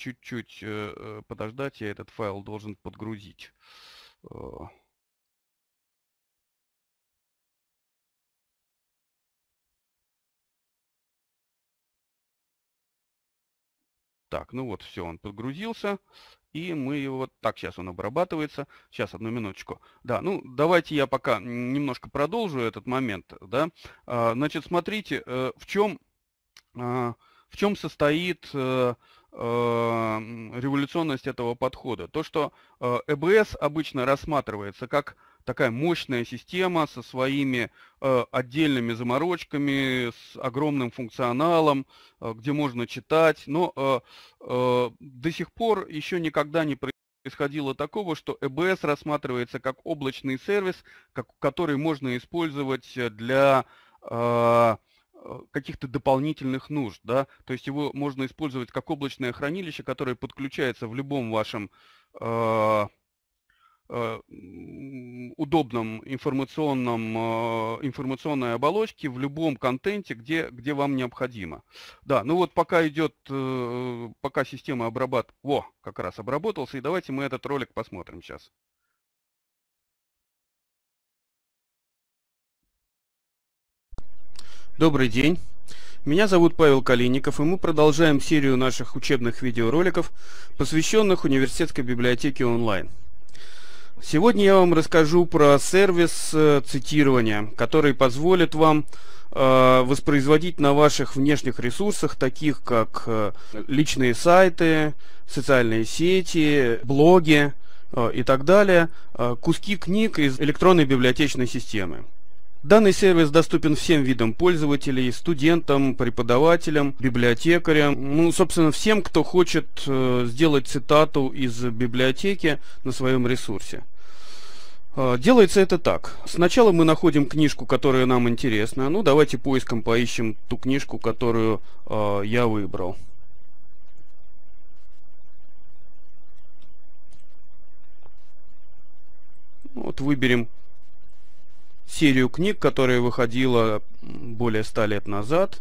Speaker 1: чуть-чуть э, э, подождать, я этот файл должен подгрузить. Э. Так, ну вот, все, он подгрузился. И мы его... Так, сейчас он обрабатывается. Сейчас, одну минуточку. Да, ну, давайте я пока немножко продолжу этот момент. Да. А, значит, смотрите, в чем, а, в чем состоит революционность этого подхода. То, что э, обычно рассматривается как такая мощная система со своими э, отдельными заморочками, с огромным функционалом, э, где можно читать, но до сих пор еще никогда не происходило такого, что EBS рассматривается как облачный сервис, который можно использовать для Э, каких-то дополнительных нужд, да, то есть его можно использовать как облачное хранилище, которое подключается в любом вашем э, э, удобном информационном, э, информационной оболочке, в любом контенте, где, где вам необходимо. Да, ну вот пока идет, э, пока система обрабатывает, во, как раз обработался, и давайте мы этот ролик посмотрим сейчас. Добрый день. Меня зовут Павел Калиников, и мы продолжаем серию наших учебных видеороликов, посвященных университетской библиотеке онлайн. Сегодня я вам расскажу про сервис э, цитирования, который позволит вам э, воспроизводить на ваших внешних ресурсах, таких как э, личные сайты, социальные сети, блоги э, и так далее, э, куски книг из электронной библиотечной системы. Данный сервис доступен всем видам пользователей, студентам, преподавателям, библиотекарям, ну, собственно, всем, кто хочет э, сделать цитату из библиотеки на своем ресурсе. Э, делается это так. Сначала мы находим книжку, которая нам интересна. Ну, давайте поиском поищем ту книжку, которую э, я выбрал. Вот выберем серию книг, которая выходила более ста лет назад.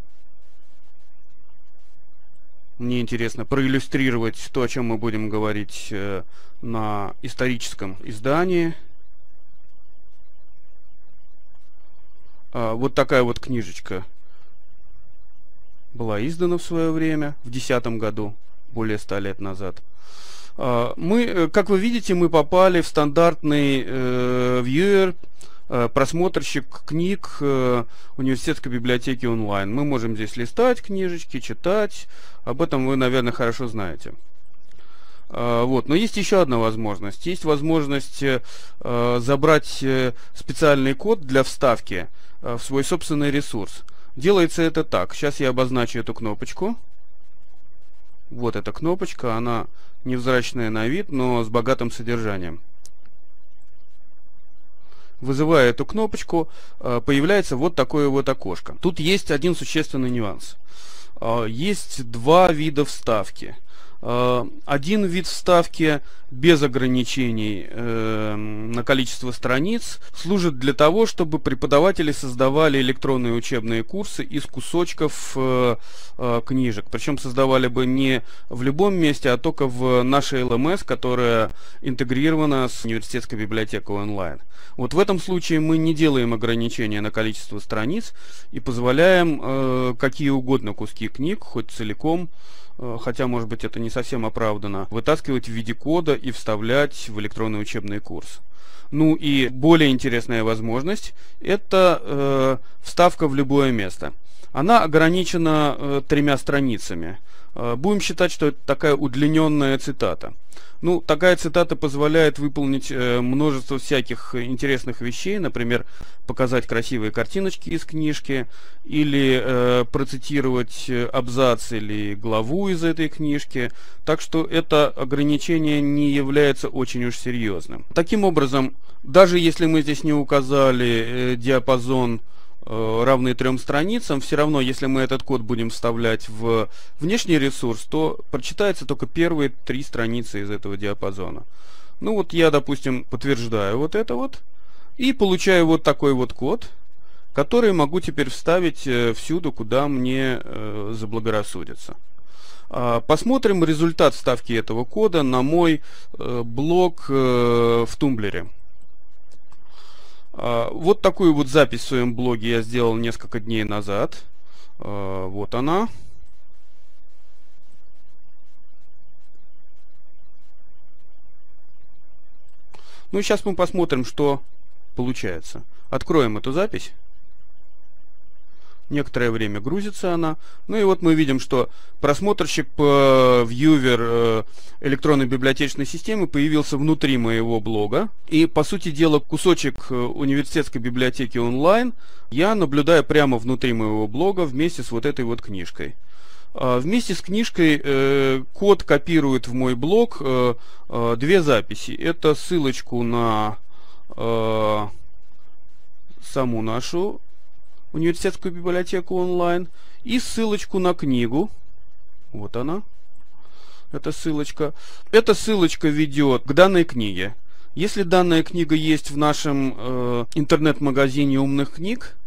Speaker 1: Мне интересно проиллюстрировать то, о чем мы будем говорить э, на историческом издании. А, вот такая вот книжечка была издана в свое время, в 2010 году, более ста лет назад. А, мы, э, как вы видите, мы попали в стандартный э, viewer просмотрщик книг э, университетской библиотеки онлайн. Мы можем здесь листать книжечки, читать. Об этом вы, наверное, хорошо знаете. Э, вот. Но есть еще одна возможность. Есть возможность забрать специальный код для вставки в свой собственный ресурс. Делается это так. Сейчас я обозначу эту кнопочку. Вот эта кнопочка, она невзрачная на вид, но с богатым содержанием. Вызывая эту кнопочку, появляется вот такое вот окошко. Тут есть один существенный нюанс. Есть два вида вставки – Э, один вид вставки без ограничений э, на количество страниц служит для того, чтобы преподаватели создавали электронные учебные курсы из кусочков э, книжек. Причем создавали бы не в любом месте, а только в нашей LMS, которая интегрирована с университетской библиотекой онлайн. Вот в этом случае мы не делаем ограничения на количество страниц и позволяем какие угодно куски книг, хоть целиком, Э, хотя, может быть, это не совсем оправдано, вытаскивать в виде кода и вставлять в электронный учебный курс. Ну и более интересная возможность – это э, вставка в любое место. Она ограничена э, тремя страницами. Э, будем считать, что это такая удлиненная цитата. Ну, такая цитата позволяет выполнить э, множество всяких интересных вещей, например, показать красивые картиночки из книжки, или э, процитировать э, абзац или главу из этой книжки. Так что это ограничение не является очень уж серьезным. Таким образом, даже если мы здесь не указали э, диапазон равные трем страницам, все равно, если мы этот код будем вставлять в внешний ресурс, то прочитается только первые три страницы из этого диапазона. Ну вот я, допустим, подтверждаю вот это вот и получаю вот такой вот код, который могу теперь вставить э, всюду, куда мне э, заблагорассудится. А, посмотрим результат вставки этого кода на мой блог в Тумблере. А, вот такую вот запись в своем блоге я сделал несколько дней назад. А, вот она. Ну, сейчас мы посмотрим, что получается. Откроем эту запись. Некоторое время грузится она. Ну и вот мы видим, что просмотрщик по вьювер э, электронной библиотечной системы появился внутри моего блога. И, по сути дела, кусочек э, университетской библиотеки онлайн я наблюдаю прямо внутри моего блога вместе с вот этой вот книжкой. А, вместе с книжкой э, код копирует в мой блог э, э, две записи. Это ссылочку на э, саму нашу университетскую библиотеку онлайн и ссылочку на книгу. Вот она. Эта ссылочка. Эта ссылочка ведет к данной книге. Если данная книга есть в нашем э, интернет-магазине умных книг,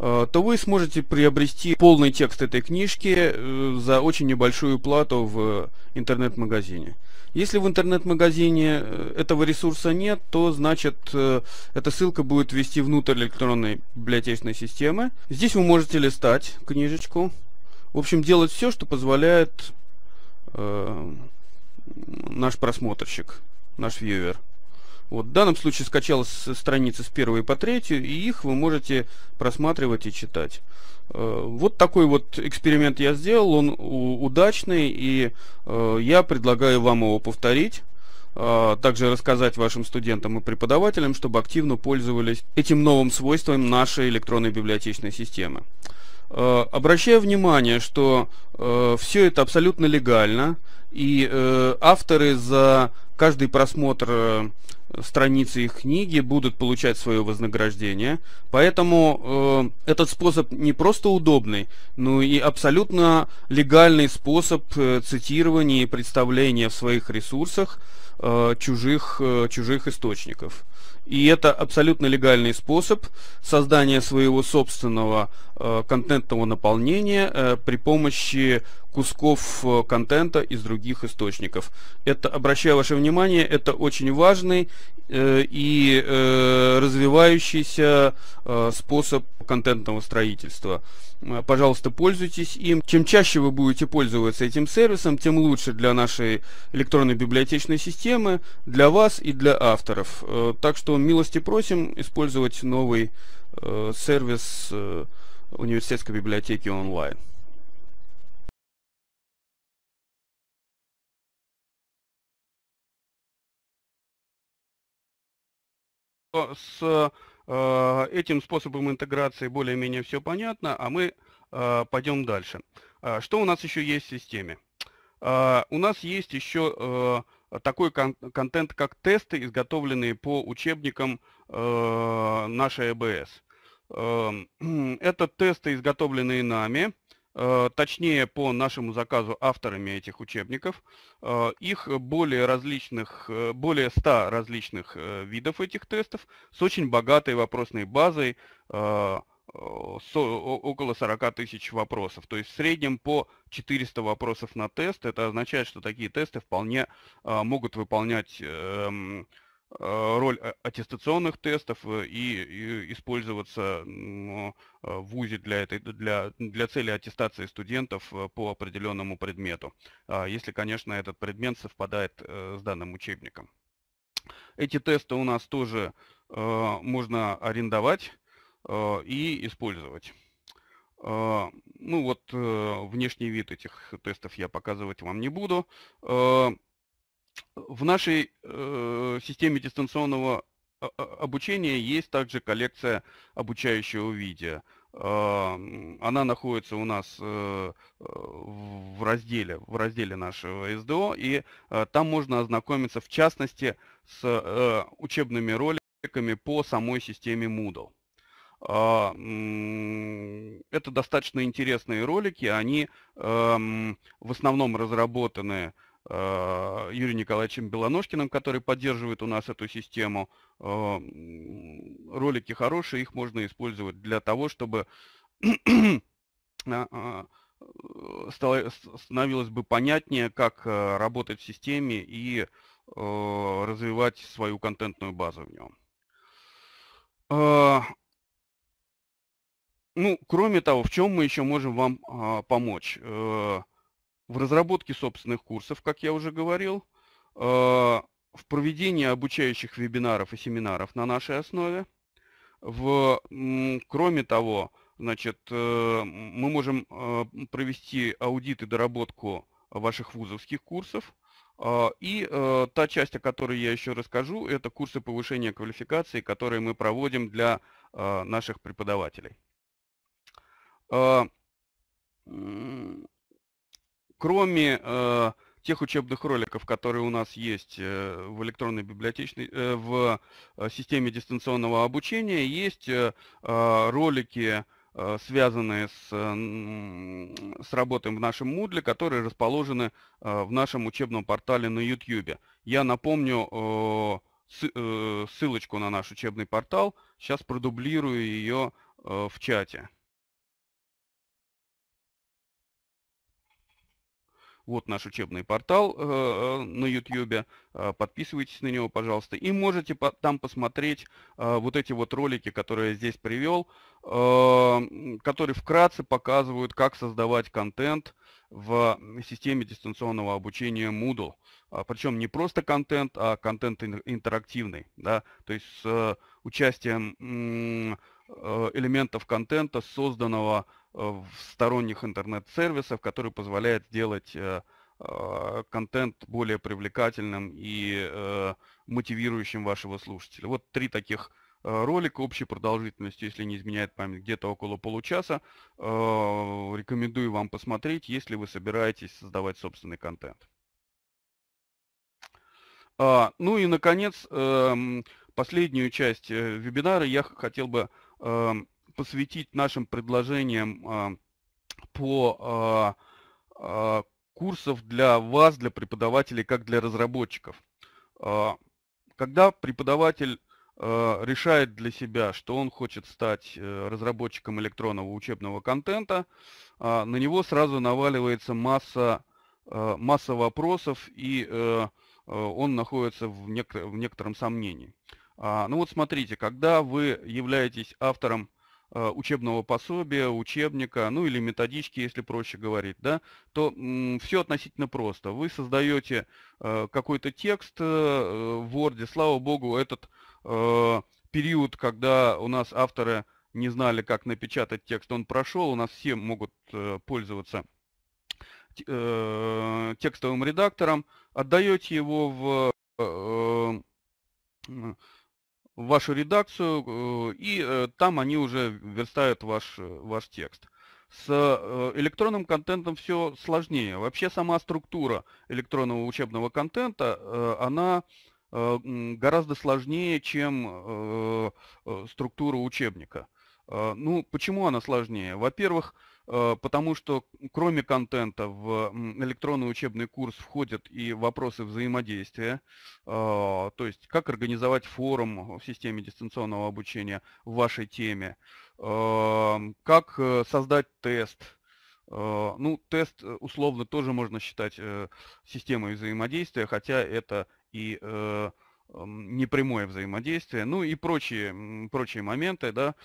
Speaker 1: то вы сможете приобрести полный текст этой книжки э, за очень небольшую плату в интернет-магазине. Если в интернет-магазине э, этого ресурса нет, то значит э, эта ссылка будет вести внутрь электронной библиотечной системы. Здесь вы можете листать книжечку. В общем, делать все, что позволяет э, наш просмотрщик, наш вьюер. Вот, в данном случае скачалась страница с первой по третью, и их вы можете просматривать и читать. Э, вот такой вот эксперимент я сделал, он удачный, и э, я предлагаю вам его повторить а, также рассказать вашим студентам и преподавателям, чтобы активно пользовались этим новым свойством нашей электронной библиотечной системы. Э, обращаю внимание, что все это абсолютно легально, и авторы за каждый просмотр страницы их книги будут получать свое вознаграждение. Поэтому э, этот способ не просто удобный, но и абсолютно легальный способ э, цитирования и представления в своих ресурсах э, чужих, э, чужих источников. И это абсолютно легальный способ создания своего собственного э, контентного наполнения э, при помощи кусков э, контента из других источников. Это, обращаю ваше внимание, это очень важный э, и э, развивающийся э, способ контентного строительства. Э, пожалуйста, пользуйтесь им. Чем чаще вы будете пользоваться этим сервисом, тем лучше для нашей электронной библиотечной системы, для вас и для авторов. Э, так что милости просим использовать новый э, сервис университетской библиотеки онлайн. С э, этим способом интеграции более-менее все понятно, а мы э, пойдем дальше. Э, что у нас еще есть в системе? Э, у нас есть еще э, такой кон контент, как тесты, изготовленные по учебникам нашей ЭБС. Эм, (clears throat) это тесты, изготовленные нами, точнее по нашему заказу авторами этих учебников. Их более различных, более 100 различных видов этих тестов с очень богатой вопросной базой, около 40 тысяч вопросов. То есть в среднем по 400 вопросов на тест. Это означает, что такие тесты вполне могут выполнять эм, роль а, аттестационных тестов э, и, использоваться в ВУЗе для, этой, для, для цели аттестации студентов э, по определенному предмету, если, конечно, этот предмет совпадает э, с данным учебником. Эти тесты у нас тоже можно арендовать Э, и использовать. Э, ну вот э, внешний вид этих тестов я показывать вам не буду. В нашей системе дистанционного обучения есть также коллекция обучающего видео. Она находится у нас в разделе, в разделе нашего СДО, и там можно ознакомиться в частности с учебными роликами по самой системе Moodle. А, это достаточно интересные ролики, они эм, в основном разработаны э, Юрием Николаевичем Белоножкиным, который поддерживает у нас эту систему. Э, ролики хорошие, их можно использовать для того, чтобы (clears throat) а, становилось бы понятнее, как работать в системе и развивать свою контентную базу в нем. Ну, кроме того, в чем мы еще можем вам а, помочь? Э, в разработке собственных курсов, как я уже говорил, э, в проведении обучающих вебинаров и семинаров на нашей основе. В, кроме того, значит, э, мы можем э, провести аудит и доработку ваших вузовских курсов. Э, и э, та часть, о которой я еще расскажу, это курсы повышения квалификации, которые мы проводим для наших преподавателей. Кроме э, тех учебных роликов, которые у нас есть э, в электронной библиотечной, э, в системе дистанционного обучения, есть а, ролики, связанные с, с работой в нашем Moodle, которые расположены в нашем учебном портале на YouTube. Я напомню ссылочку на наш учебный портал, сейчас продублирую ее в чате. Вот наш учебный портал э, э на YouTube. Э, подписывайтесь на него, пожалуйста. И можете там посмотреть вот эти вот ролики, которые я здесь привел, которые вкратце показывают, как создавать контент в системе дистанционного обучения Moodle. А, причем не просто контент, а контент интерактивный. Да? То есть с участием элементов контента, созданного сторонних интернет-сервисов, который позволяет сделать э, э, контент более привлекательным и мотивирующим вашего слушателя. Вот три таких ролика общей продолжительностью, если не изменяет память, где-то около получаса. Рекомендую вам посмотреть, если вы собираетесь создавать собственный контент. А, ну и, наконец, эм, последнюю часть вебинара я хотел бы эм, посвятить нашим предложениям а, по а, а, курсов для вас, для преподавателей, как для разработчиков. Когда преподаватель решает для себя, что он хочет стать э, разработчиком электронного учебного контента, на него сразу наваливается масса, масса вопросов, и э, он находится в, некотором сомнении. Ну вот смотрите, когда вы являетесь автором Э, учебного пособия, учебника, ну или методички, если проще говорить, да, то все относительно просто. Вы создаете э, какой-то текст э, в Word, слава богу, этот период, когда у нас авторы не знали, как напечатать текст, он прошел, у нас все могут пользоваться текстовым редактором, отдаете его в в вашу редакцию, э, и э, там они уже верстают ваш, ваш текст. С э, электронным контентом все сложнее. Вообще сама структура электронного учебного контента, она гораздо сложнее, чем структура учебника. Ну, почему она сложнее? Во-первых, потому что кроме контента в электронный учебный курс входят и вопросы взаимодействия, то есть как организовать форум в системе дистанционного обучения в вашей теме, как э, создать тест, ну, тест э, условно тоже можно считать э, системой взаимодействия, хотя это и непрямое взаимодействие, ну и прочие, прочие моменты, да.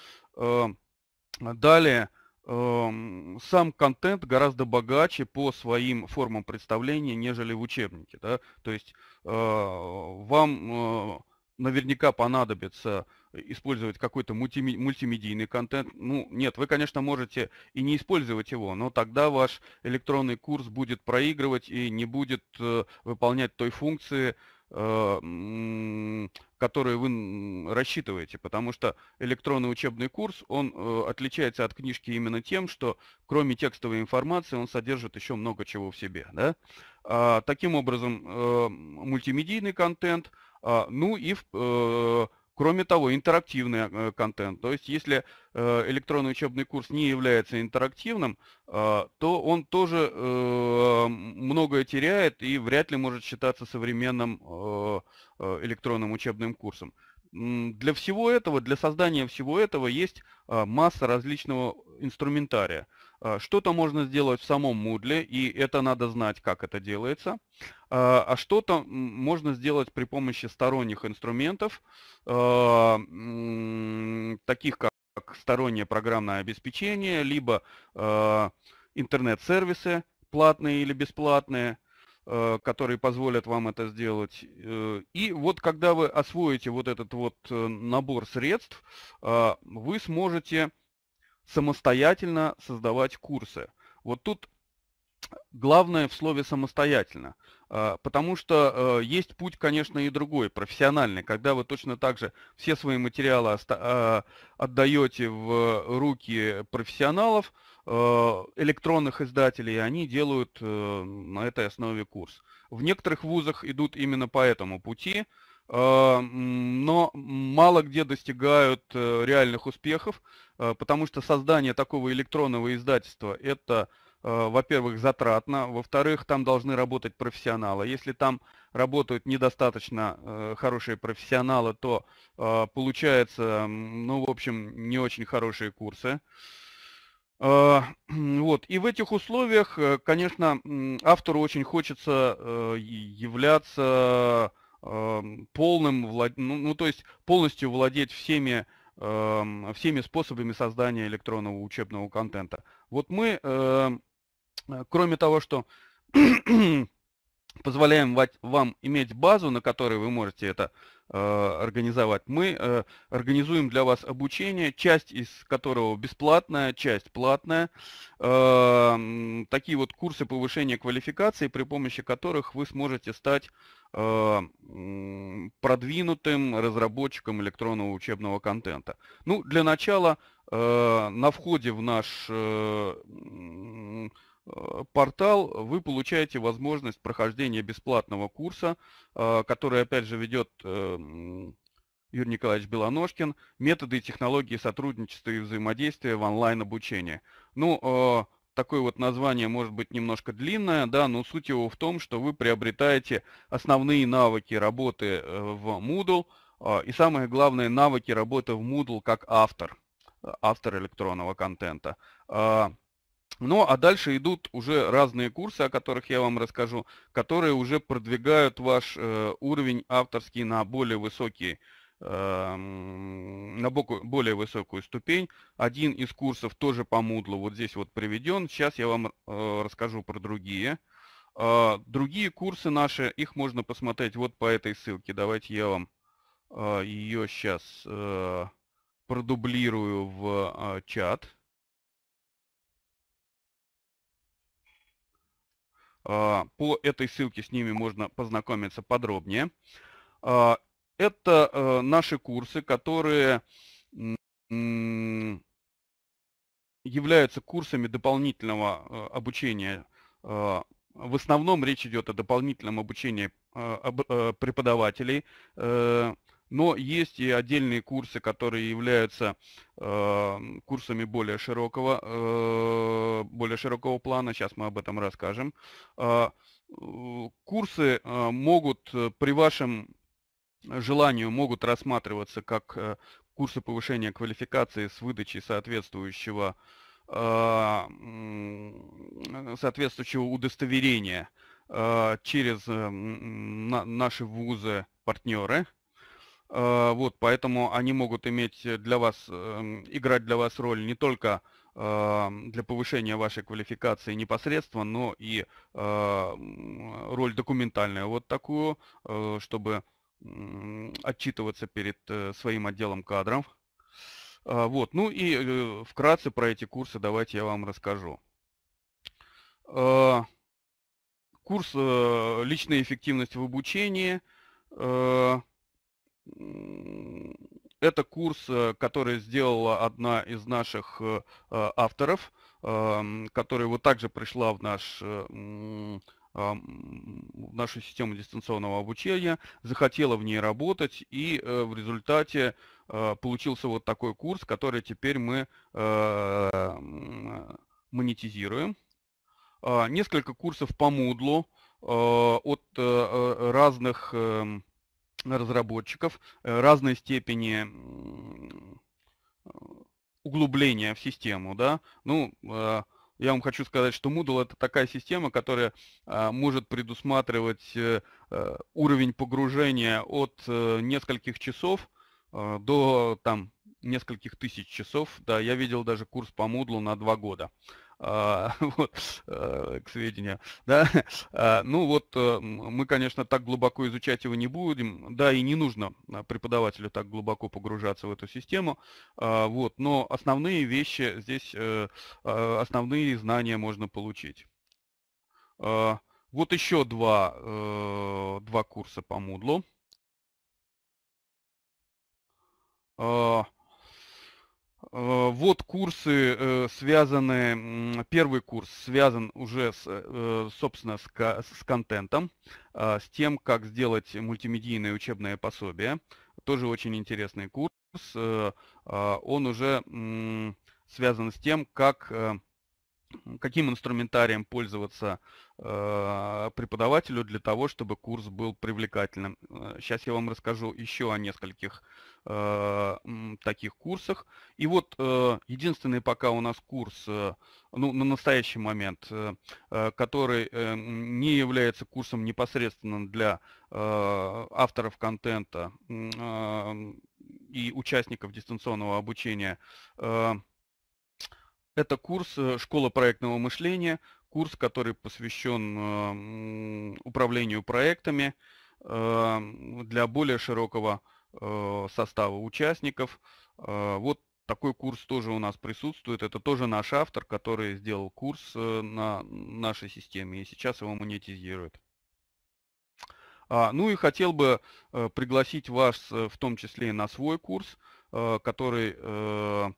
Speaker 1: Далее, сам контент гораздо богаче по своим формам представления, нежели в учебнике, да. То есть вам наверняка понадобится использовать какой-то мультимедийный контент. Ну, нет, вы, конечно, можете и не использовать его, но тогда ваш электронный курс будет проигрывать и не будет э, выполнять той функции, э, которые вы рассчитываете, потому что электронный учебный курс, он э, отличается от книжки именно тем, что кроме текстовой информации он содержит еще много чего в себе. Да? А, таким образом, мультимедийный контент, а, ну и Кроме того, интерактивный э, контент. То есть, если э, электронный учебный курс не является интерактивным, э, то он тоже многое теряет и вряд ли может считаться современным электронным учебным курсом. Для всего этого, для создания всего этого есть масса различного инструментария. А, что-то можно сделать в самом Moodle, и это надо знать, как это делается. А, а что-то можно сделать при помощи сторонних инструментов, а, таких как стороннее программное обеспечение, либо интернет-сервисы, платные или бесплатные, которые позволят вам это сделать. Э, и вот когда вы освоите вот этот вот э, набор средств, вы сможете самостоятельно создавать курсы. Вот тут главное в слове самостоятельно, а, потому что э, есть путь, конечно, и другой, профессиональный, когда вы точно так же все свои материалы а, отдаете в руки профессионалов, э, электронных издателей, и они делают э, на этой основе курс. В некоторых вузах идут именно по этому пути, но мало где достигают э, реальных успехов, а, потому что создание такого электронного издательства – это, а, во-первых, затратно, во-вторых, там должны работать профессионалы. Если там работают недостаточно э, хорошие профессионалы, то получается, ну, в общем, не очень хорошие курсы. (clears throat) Вот. И в этих условиях, э, конечно, автору очень хочется являться полным, влад... ну, ну то есть полностью владеть всеми, всеми способами создания электронного учебного контента. Вот мы, эм, э, кроме того, что (clears throat) позволяем вам иметь базу, на которой вы можете это организовать. Мы э, организуем для вас обучение, часть из которого бесплатная, часть платная. Э, такие вот курсы повышения квалификации, при помощи которых вы сможете стать продвинутым разработчиком электронного учебного контента. Ну, для начала на входе в наш Э, портал, вы получаете возможность прохождения бесплатного курса, э, который, опять же, ведет эм, Юрий Николаевич Белоножкин, методы и технологии сотрудничества и взаимодействия в онлайн-обучении. Ну, э, такое вот название может быть немножко длинное, да, но суть его в том, что вы приобретаете основные навыки работы в Moodle и самое главное навыки работы в Moodle как автор, автор электронного контента. Ну, а дальше идут уже разные курсы, о которых я вам расскажу, которые уже продвигают ваш э, уровень авторский на более высокий э, на более высокую ступень. Один из курсов тоже по Moodle вот здесь вот приведен. Сейчас я вам э, расскажу про другие. Э, другие курсы наши, их можно посмотреть вот по этой ссылке. Давайте я вам э, ее сейчас э, продублирую в чат. По этой ссылке с ними можно познакомиться подробнее. А, это э, наши курсы, которые являются курсами дополнительного э, обучения э, в основном речь идет о дополнительном обучении преподавателей, но есть и отдельные курсы, которые являются курсами более широкого, более широкого плана. Сейчас мы об этом расскажем. Курсы могут при вашем желанию могут рассматриваться как курсы повышения квалификации с выдачей соответствующего а, соответствующего удостоверения а, через э, наши вузы партнеры. А, вот, поэтому они могут иметь для вас, эм, играть для вас роль не только для повышения вашей квалификации непосредственно, но и роль документальную вот такую, э, чтобы отчитываться перед э, своим отделом кадров. Вот, ну и э, вкратце про эти курсы давайте я вам расскажу. Курс э, «Личная эффективность в обучении» это курс, который сделала одна из наших авторов, которая вот также пришла в наш в нашу систему дистанционного обучения, захотела в ней работать, и э, в результате э, получился вот такой курс, который теперь мы э, монетизируем. А, несколько курсов по Moodle от разных эм, разработчиков, разной степени углубления в систему, да, ну, я вам хочу сказать, что Moodle это такая система, которая может предусматривать э, э, уровень погружения от э, нескольких часов до там нескольких тысяч часов. Да, я видел даже курс по Moodle на два года. А, (laughs) вот, э, к сведению, да, (laughs) а, ну вот э, мы, конечно, так глубоко изучать его не будем, да, и не нужно а, преподавателю так глубоко погружаться в эту систему, вот, но основные вещи здесь, э, основные знания можно получить. Вот еще два, два курса по Moodle. Э, вот курсы э, связаны, первый курс связан уже, с, э, собственно, с, с контентом, с тем, как сделать мультимедийное учебное пособие. Тоже очень интересный курс. Он уже связан с тем, как каким инструментарием пользоваться э, преподавателю для того, чтобы курс был привлекательным. Сейчас э, я вам расскажу еще о нескольких э, таких курсах. И вот э, единственный пока у нас курс, э, ну, на настоящий момент, э, э который э, не является курсом непосредственно для э, авторов контента э, и участников дистанционного обучения, э, это курс э, «Школа проектного мышления», курс, который посвящен управлению проектами для более широкого э, состава участников. Э, вот такой курс тоже у нас присутствует. Это тоже наш автор, который сделал курс на нашей системе и сейчас его монетизирует. А, ну и хотел бы пригласить вас в том числе и на свой курс, который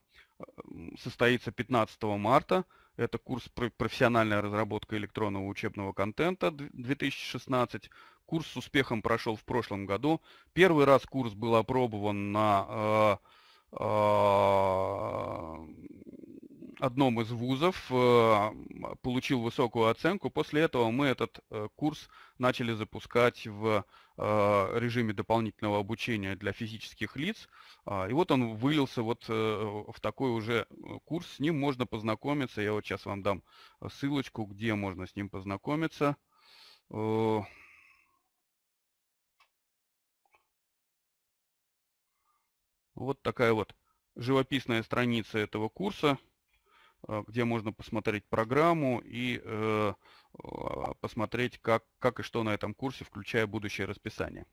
Speaker 1: состоится 15 марта. Это курс «Профессиональная разработка электронного учебного контента 2016». Курс с успехом прошел в прошлом году. Первый раз курс был опробован на э, э, одном из вузов, э, получил высокую оценку. После этого мы этот э, курс начали запускать в э, режиме дополнительного обучения для физических лиц. А, и вот он вылился вот в такой уже курс. С ним можно познакомиться. Я вот сейчас вам дам ссылочку, где можно с ним познакомиться. Вот такая вот живописная страница этого курса. Э, где можно посмотреть программу и э, а, посмотреть, как, как и что на этом курсе, включая будущее расписание.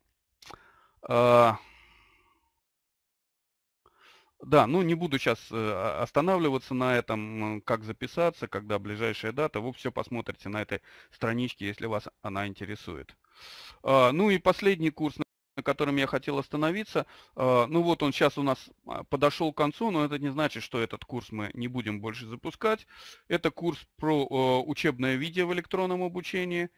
Speaker 1: А, да, ну не буду сейчас э, останавливаться на этом, как записаться, когда ближайшая дата. Вы все посмотрите на этой страничке, если вас она интересует. А, ну и последний курс на котором я хотел остановиться, э, ну вот он сейчас у нас а, подошел к концу, но это не значит, что этот курс мы не будем больше запускать. Это курс про э, учебное видео в электронном обучении.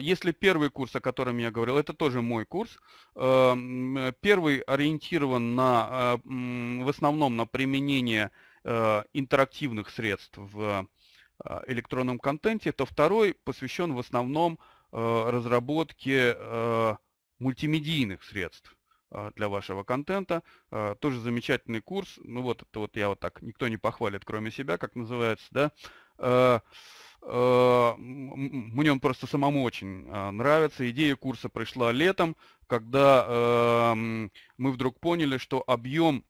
Speaker 1: Если первый курс, о котором я говорил, это тоже мой курс. Первый ориентирован на, в основном на применение интерактивных средств в электронном контенте, то второй посвящен в основном разработке мультимедийных средств а, для вашего контента. А, тоже замечательный курс. Ну вот, это вот я вот так, никто не похвалит, кроме себя, как называется, да. А, мне он просто самому очень нравится. Идея курса пришла летом, когда мы вдруг поняли, что объем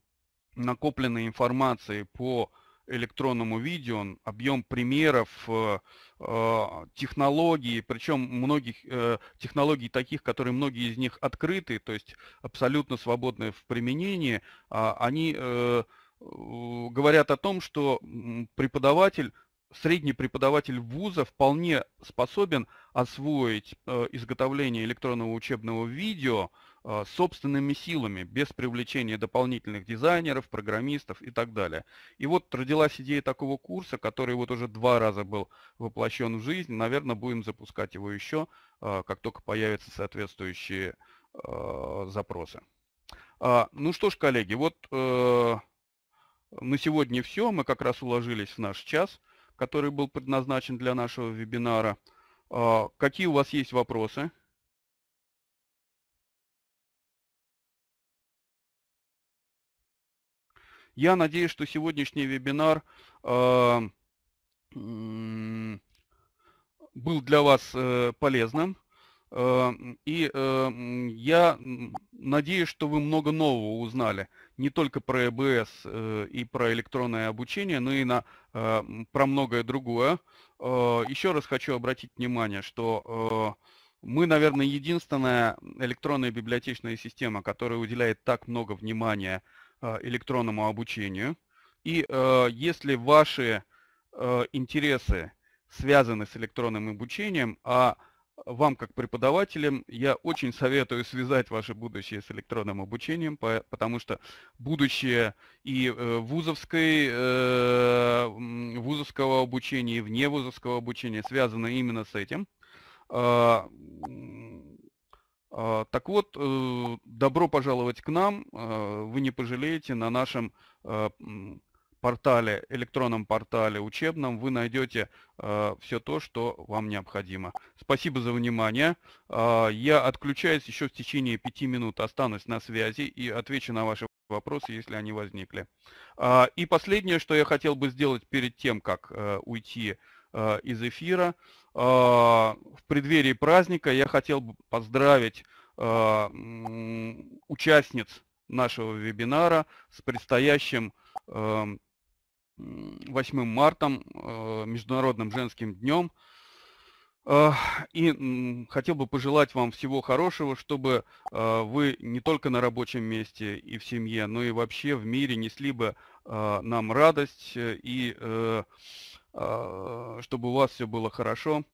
Speaker 1: накопленной информации по электронному видео, объем примеров, э, э, технологий, причем многих э, технологий таких, которые многие из них открыты, то есть абсолютно свободные в применении, а они говорят о том, что преподаватель средний преподаватель вуза вполне способен освоить изготовление электронного учебного видео собственными силами, без привлечения дополнительных дизайнеров, программистов и так далее. И вот родилась идея такого курса, который вот уже два раза был воплощен в жизнь. Наверное, будем запускать его еще, э, как только появятся соответствующие запросы. А, ну что ж, коллеги, вот на сегодня все. Мы как раз уложились в наш час который был предназначен для нашего вебинара. А, какие у вас есть вопросы? Я надеюсь, что сегодняшний вебинар а, был для вас э, полезным. Эм, и я надеюсь, что вы много нового узнали не только про ЭБС э, и про электронное обучение, но и на, про многое другое. Э, еще раз хочу обратить внимание, что э, мы, наверное, единственная электронная библиотечная система, которая уделяет так много внимания электронному обучению. И если ваши интересы связаны с электронным обучением, а вам, как преподавателям, я очень советую связать ваше будущее с электронным обучением, потому что будущее и э, вузовской, э, вузовского обучения, и вне вузовского обучения связано именно с этим. А, а, так вот, э, добро пожаловать к нам, вы не пожалеете на нашем портале, электронном портале учебном вы найдете все то, что вам необходимо. Спасибо за внимание. Я отключаюсь еще в течение пяти минут, останусь на связи и отвечу на ваши вопросы, если они возникли. И последнее, что я хотел бы сделать перед тем, как э, уйти э, из эфира. Э, в преддверии праздника я хотел бы поздравить э, участниц нашего вебинара с предстоящим эм, 8 марта, э, Международным женским днем. Э, и хотел бы пожелать вам всего хорошего, чтобы э, вы не только на рабочем месте и в семье, но и вообще в мире несли бы нам радость и чтобы у вас все было хорошо.